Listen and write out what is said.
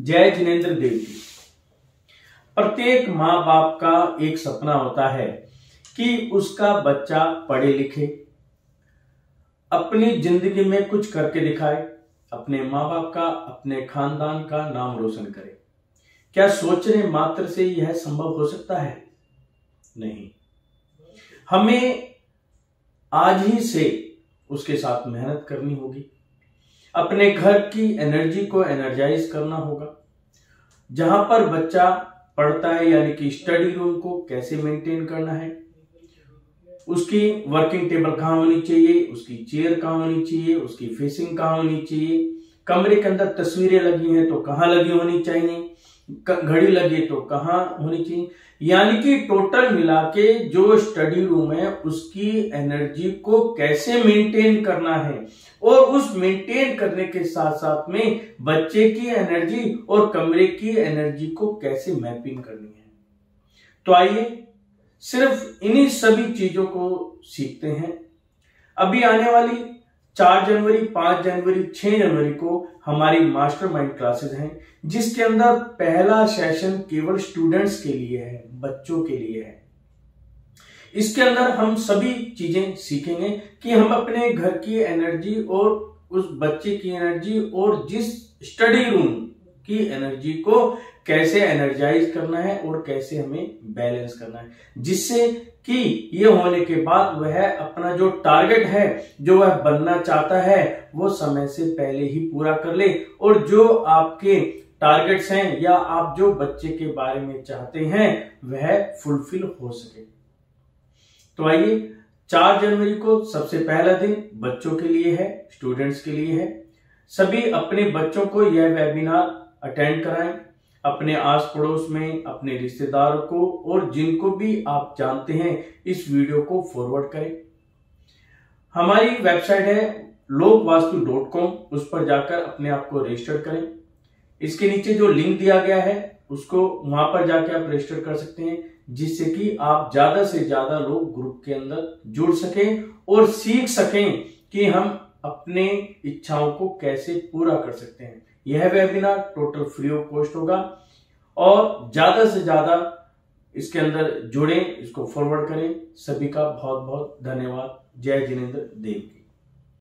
जय जिनेन्द्र देव जी। प्रत्येक माँ बाप का एक सपना होता है कि उसका बच्चा पढ़े लिखे, अपनी ज़िंदगी में कुछ करके दिखाए, अपने माँ बाप का, अपने खानदान का नाम रोशन करे। क्या सोचने मात्र से यह संभव हो सकता है? नहीं। हमें आज ही से उसके साथ मेहनत करनी होगी। अपने घर की एनर्जी को एनर्जाइज करना होगा। जहाँ पर बच्चा पढ़ता है, यानी कि स्टडी रूम को कैसे मेंटेन करना है? उसकी वर्किंग टेबल कहाँ होनी चाहिए? उसकी चेयर कहाँ होनी चाहिए? उसकी फेसिंग कहाँ होनी चाहिए? कमरे के अंदर तस्वीरें लगी हैं तो कहाँ लगी होनी चाहिए? घड़ी लगे तो कहाँ होनी चाहिए? यानी कि टोटल मिला के जो स्टडी रूम है, उसकी एनर्जी को कैसे मेंटेन करना है? और उस मेंटेन करने के साथ साथ में बच्चे की एनर्जी और कमरे की एनर्जी को कैसे मैपिंग करनी है? तो आइए सिर्फ़ इन्हीं सभी चीज़ों को सीखते हैं। अभी आने वाली चार जनवरी, पाँच जनवरी, छह जनवरी को हमारी मास्टर माइंड क्लासेस हैं, जिसके अंदर पहला सेशन केवल स्टूडेंट्स के लिए है, बच्चों के लिए है। इसके अंदर हम सभी चीज़ें सीखेंगे कि हम अपने घर की एनर्जी और उस बच्चे की एनर्जी और जिस स्टडी रूम की एनर्जी को कैसे एनर्जाइज करना है और कैसे हमें बैलेंस करना है। जिससे कि ये होने के बाद वह अपना जो टारगेट है, जो वह बनना चाहता है, वो समय से पहले ही पूरा कर ले और जो आपके टारगेट्स हैं या आप जो बच्चे के बारे में चाहते हैं, वह फुलफिल हो सके। तो आइए, चार जनवरी को सबसे पहला दिन बच्चों के लिए है स्टूडेंट्स के लिए है। सभी अपने बच्चों को यह वेबिनार अटेंड कराएँ, अपने आस पड़ोस में, अपने रिश्तेदारों को और जिनको भी आप जानते हैं, इस वीडियो को फॉरवर्ड करें। हमारी वेबसाइट है लोकवास्तु डॉट कॉम, उस पर जाकर अपने आप को रजिस्टर करें। इसके नीचे जो लिंक दिया गया है, उसको वहाँ पर जाकर आप रजिस्टर कर सकते हैं, जिससे कि आप ज़्यादा से ज़्यादा लोग ग्रुप के अंदर जुड़ सकें और सीख सकें कि हम अपने इच्छाओं को कैसे पूरा कर सकते हैं। यह webinar total free of cost होगा और ज़्यादा से ज़्यादा इसके अंदर जुड़े, इसको फॉरवर्ड करें। सभी का बहुत बहुत धन्यवाद। जय जिनेन्द्र देव